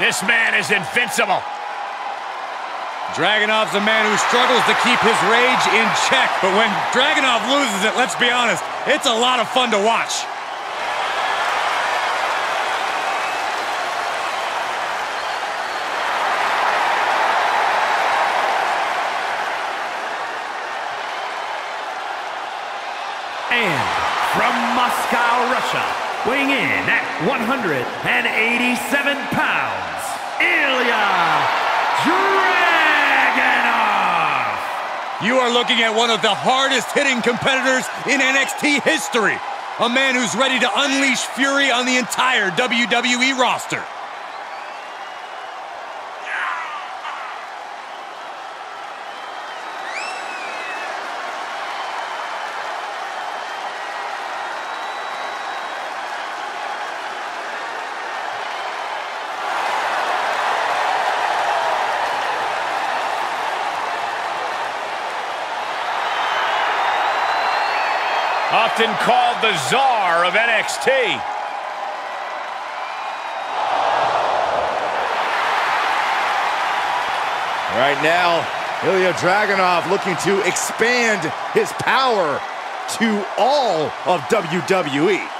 This man is invincible. Dragunov's a man who struggles to keep his rage in check, but when Dragunov loses it, let's be honest, it's a lot of fun to watch. And from Moscow, Russia, weighing in at 187 pounds, Ilja Dragunov. You are looking at one of the hardest hitting competitors in NXT history. A man who's ready to unleash fury on the entire WWE roster. Often called the czar of NXT. Right now, Ilja Dragunov looking to expand his power to all of WWE.